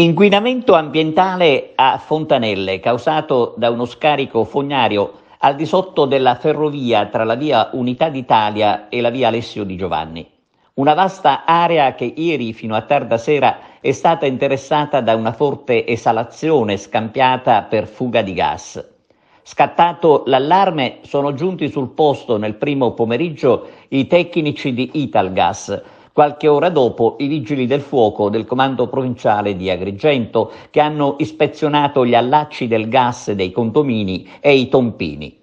Inquinamento ambientale a Fontanelle causato da uno scarico fognario al di sotto della ferrovia tra la via Unità d'Italia e la via Alessio di Giovanni. Una vasta area che ieri fino a tarda sera è stata interessata da una forte esalazione scampiata per fuga di gas. Scattato l'allarme sono giunti sul posto nel primo pomeriggio i tecnici di Italgas Qualche ora dopo i vigili del fuoco del comando provinciale di Agrigento che hanno ispezionato gli allacci del gas dei condomini e i tompini.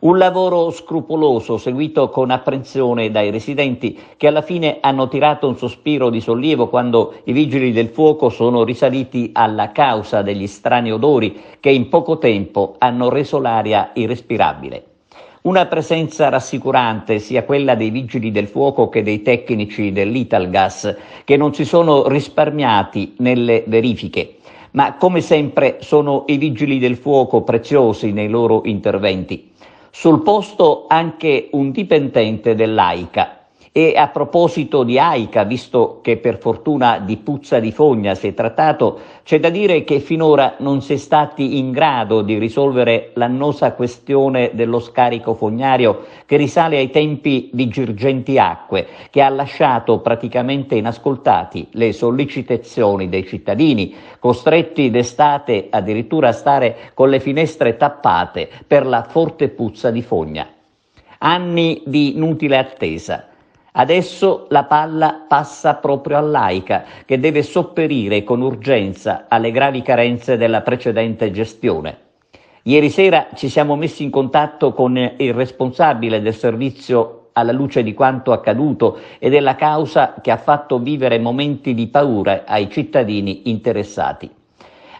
Un lavoro scrupoloso seguito con apprensione dai residenti che alla fine hanno tirato un sospiro di sollievo quando i vigili del fuoco sono risaliti alla causa degli strani odori che in poco tempo hanno reso l'aria irrespirabile. Una presenza rassicurante sia quella dei vigili del fuoco che dei tecnici dell'Italgas, che non si sono risparmiati nelle verifiche, ma come sempre sono i vigili del fuoco preziosi nei loro interventi. Sul posto anche un dipendente dell'AICA, e a proposito di AICA, visto che per fortuna di puzza di fogna si è trattato, c'è da dire che finora non si è stati in grado di risolvere l'annosa questione dello scarico fognario che risale ai tempi di Girgenti Acque, che ha lasciato praticamente inascoltati le sollecitazioni dei cittadini, costretti d'estate addirittura a stare con le finestre tappate per la forte puzza di fogna. Anni di inutile attesa Adesso la palla passa proprio all'AICA, che deve sopperire con urgenza alle gravi carenze della precedente gestione. Ieri sera ci siamo messi in contatto con il responsabile del servizio alla luce di quanto accaduto e della causa che ha fatto vivere momenti di paura ai cittadini interessati.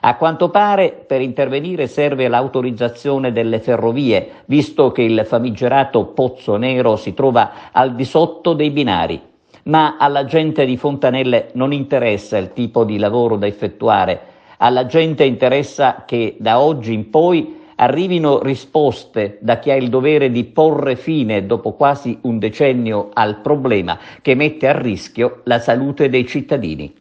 A quanto pare per intervenire serve l'autorizzazione delle ferrovie, visto che il famigerato Pozzo Nero si trova al di sotto dei binari. Ma alla gente di Fontanelle non interessa il tipo di lavoro da effettuare, alla gente interessa che da oggi in poi arrivino risposte da chi ha il dovere di porre fine dopo quasi un decennio al problema che mette a rischio la salute dei cittadini.